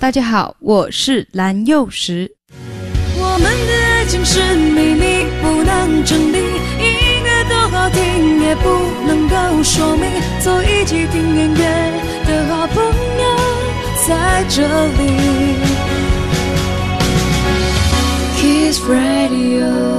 大家好，我是蓝幼时。我们的爱情是秘密，不能整理，音乐多好听也不能够说明。做一起听音乐的好朋友在这里。Kiss Radio。